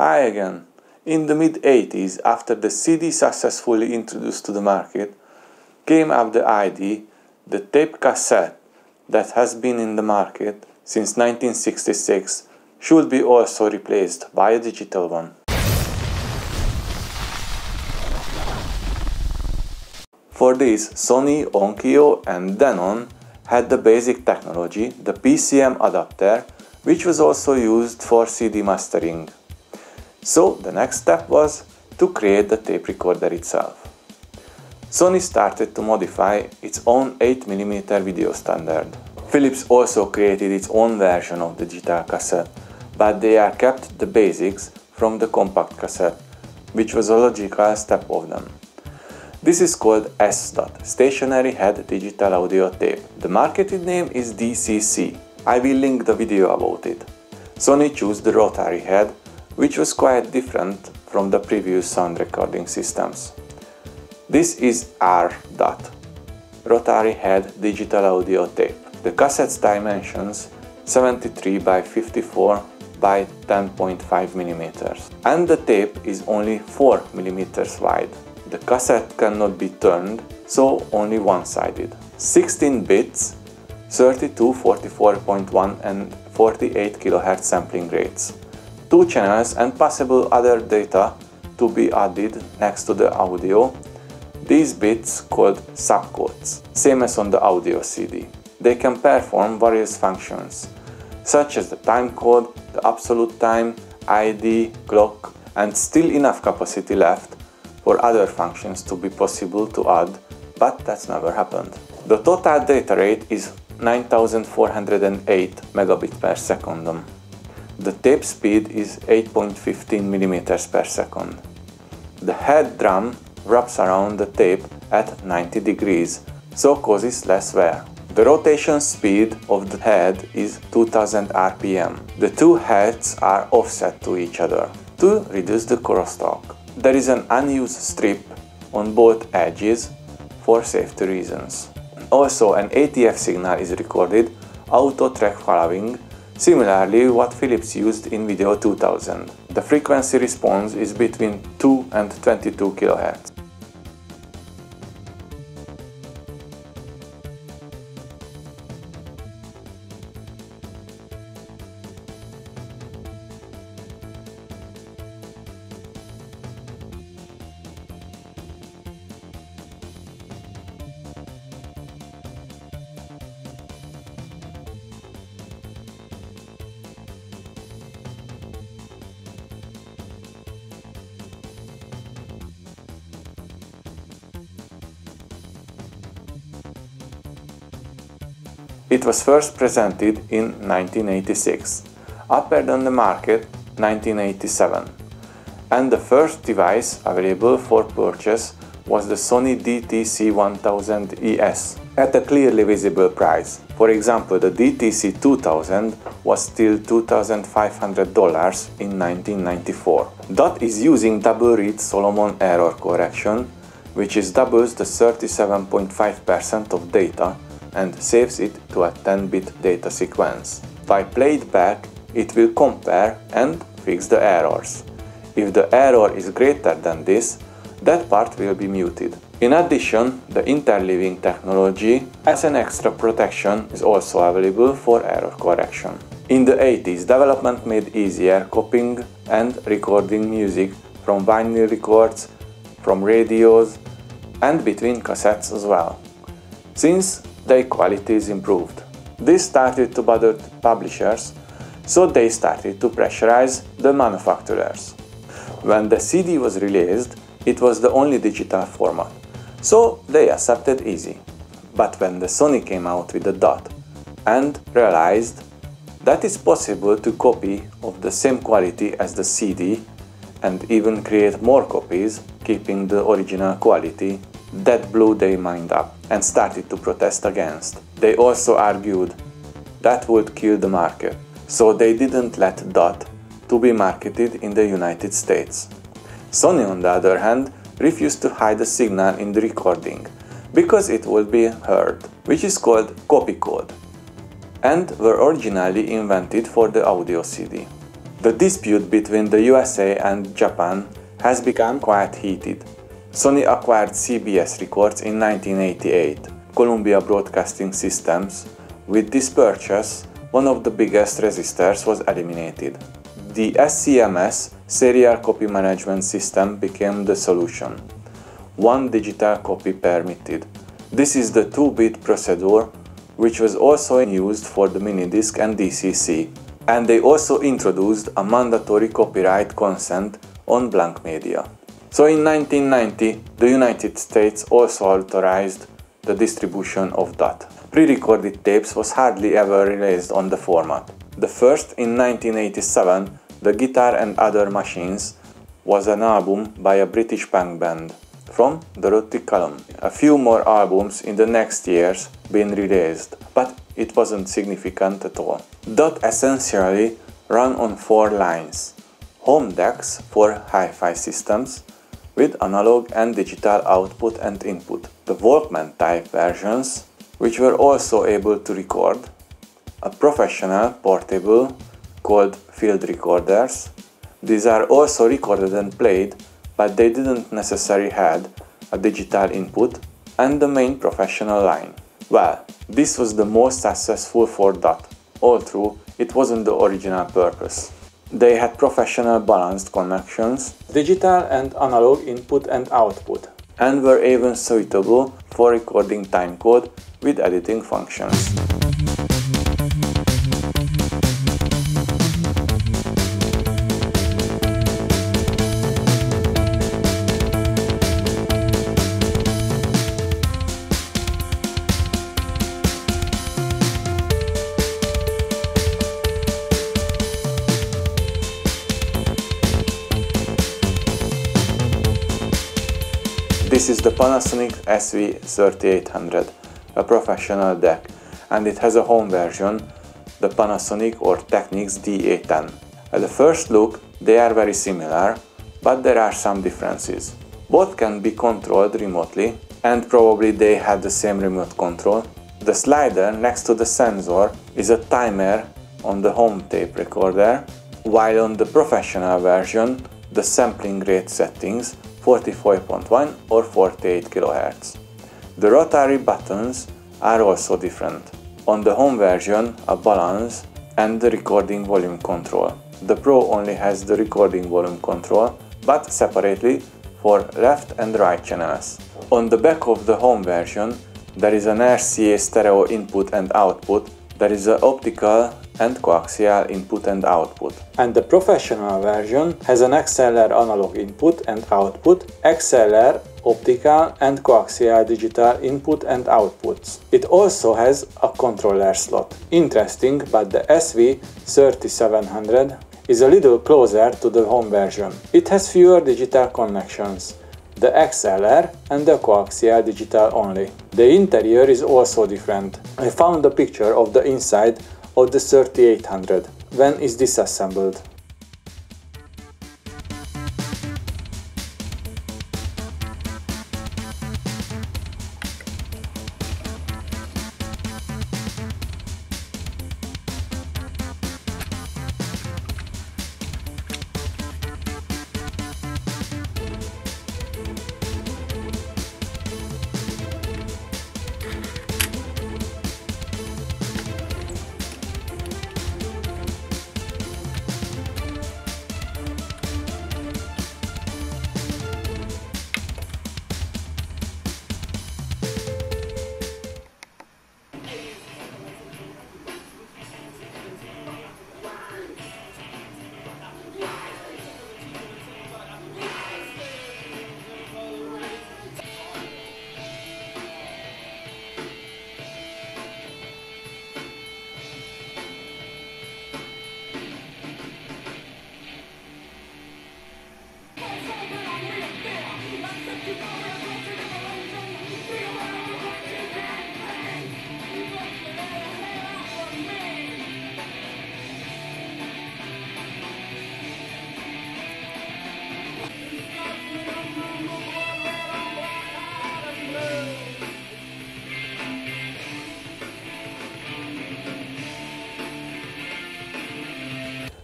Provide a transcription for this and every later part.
Again. In the mid-80s, after the CD successfully introduced to the market, came up the idea the tape cassette that has been in the market since 1966 should be also replaced by a digital one. For this, Sony, Onkyo and Denon had the basic technology, the PCM adapter, which was also used for CD mastering. So the next step was to create the tape recorder itself. Sony started to modify its own 8mm video standard. Philips also created its own version of the digital cassette, but they are kept the basics from the compact cassette, which was a logical step of them. This is called S-DAT, Stationary Head Digital Audio Tape. The marketed name is DCC. I will link the video about it. Sony chose the rotary head which was quite different from the previous sound recording systems. This is R dot, Rotary Head Digital Audio Tape. The cassette's dimensions 73 by 54 by 10.5 mm and the tape is only 4 mm wide. The cassette cannot be turned, so only one-sided. 16 bits, 32, 44.1 and 48 kHz sampling rates two channels and possible other data to be added next to the audio. These bits called subcodes, same as on the audio CD. They can perform various functions, such as the time code, the absolute time, ID, clock, and still enough capacity left for other functions to be possible to add, but that's never happened. The total data rate is 9408 megabit per second. The tape speed is 8.15 mm per second. The head drum wraps around the tape at 90 degrees, so causes less wear. The rotation speed of the head is 2000 rpm. The two heads are offset to each other to reduce the crosstalk. There is an unused strip on both edges for safety reasons. Also, an ATF signal is recorded, auto track following, Similarly, what Philips used in Video 2000. The frequency response is between 2 and 22 kHz. It was first presented in 1986, appeared on the market 1987, and the first device available for purchase was the Sony DTC1000 ES at a clearly visible price. For example, the DTC 2000 was still $2,500 in 1994. DAT is using double Reed-Solomon error correction, which is doubles the 37.5% of data and saves it to a 10-bit data sequence. By played back, it will compare and fix the errors. If the error is greater than this, that part will be muted. In addition, the interleaving technology as an extra protection is also available for error correction. In the 80s, development made easier copying and recording music from vinyl records, from radios, and between cassettes as well. Since their quality is improved. This started to bother publishers, so they started to pressurize the manufacturers. When the CD was released, it was the only digital format, so they accepted easy. But when the Sony came out with the DAT and realized that it's possible to copy of the same quality as the CD and even create more copies, keeping the original quality, that blew their mind up and started to protest against. They also argued that would kill the market, so they didn't let DAT to be marketed in the United States. Sony, on the other hand, refused to hide the signal in the recording because it would be heard, which is called copy code, and were originally invented for the audio CD. The dispute between the USA and Japan has become quite heated. Sony acquired CBS Records in 1988, Columbia Broadcasting Systems. With this purchase, one of the biggest resistors was eliminated. The SCMS serial copy management system became the solution. One digital copy permitted. This is the 2-bit procedure which was also used for the minidisc and DCC. And they also introduced a mandatory copyright consent on blank media. So in 1990, the United States also authorized the distribution of DAT. Pre-recorded tapes was hardly ever released on the format. The first in 1987, The Guitar and Other Machines, was an album by a British punk band from the Durutti Column. A few more albums in the next years been released, but it wasn't significant at all. Dat essentially ran on four lines. Home decks for hi-fi systems with analog and digital output and input. The Walkman type versions which were also able to record, a professional portable called field recorders. These are also recorded and played, but they didn't necessarily had a digital input and the main professional line. Well, this was the most successful for DAT, although it wasn't the original purpose. They had professional balanced connections, digital and analog input and output, and were even suitable for recording timecode with editing functions. This is the Panasonic SV3800, a professional deck, and it has a home version, the Panasonic or Technics DA10. At the first look, they are very similar, but there are some differences. Both can be controlled remotely, and probably they have the same remote control. The slider next to the sensor is a timer on the home tape recorder, while on the professional version, the sampling rate settings 45.1 or 48 kHz. The rotary buttons are also different. On the home version, a balance and the recording volume control. The Pro only has the recording volume control, but separately for left and right channels. On the back of the home version, there is an RCA stereo input and output, there is an optical and coaxial input and output. And the professional version has an XLR analog input and output, XLR optical and coaxial digital input and outputs. It also has a controller slot. Interesting, but the SV3700 is a little closer to the home version. It has fewer digital connections, the XLR and the coaxial digital only. The interior is also different. I found a picture of the inside of the 3800 when it's disassembled.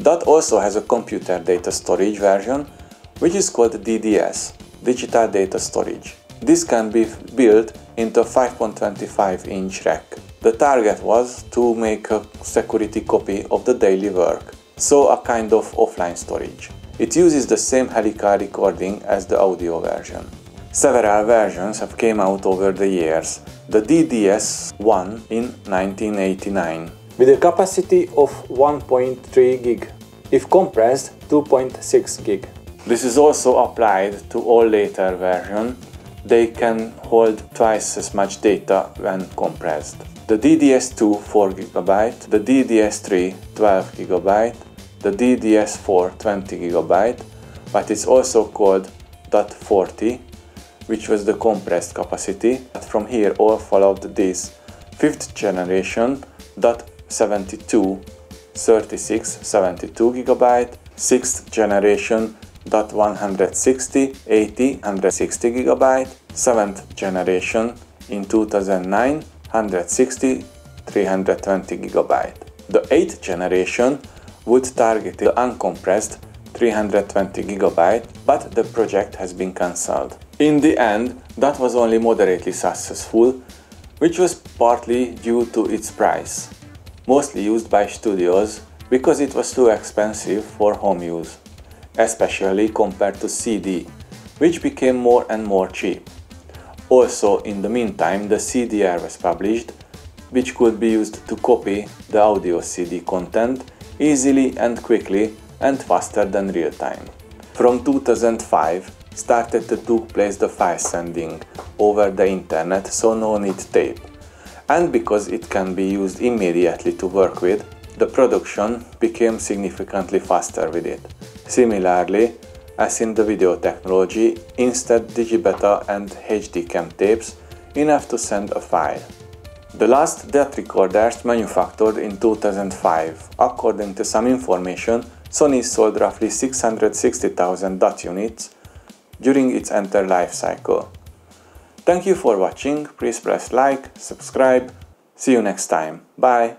DAT also has a computer data storage version, which is called DDS, Digital Data Storage. This can be built into a 5.25 inch rack. The target was to make a security copy of the daily work, so a kind of offline storage. It uses the same helical recording as the audio version. Several versions have came out over the years. The DDS-1 in 1989 with a capacity of 1.3 gig, if compressed 2.6 gig. This is also applied to all later versions. They can hold twice as much data when compressed. The DDS2 4GB, the DDS3 12GB, the DDS4 20GB, but it's also called 40 which was the compressed capacity. From here all followed this fifth generation .72 36 72 gigabyte, sixth generation .160 80 160 gigabyte, seventh generation in 2009 160 320 gigabyte. The eighth generation would target the uncompressed 320 gigabyte, but the project has been cancelled. In the end, that was only moderately successful, which was partly due to its price, mostly used by studios because it was too expensive for home use, especially compared to CD, which became more and more cheap. Also, in the meantime, the CDR was published, which could be used to copy the audio CD content easily and quickly and faster than real time. From 2005, started to take place the file sending over the internet so no need tape. And because it can be used immediately to work with, the production became significantly faster with it. Similarly, as in the video technology, instead digibeta and HDCam tapes enough to send a file. The last DAT recorders manufactured in 2005. According to some information, Sony sold roughly 660,000 DAT units during its entire life cycle. Thank you for watching, please press like, subscribe, see you next time, bye!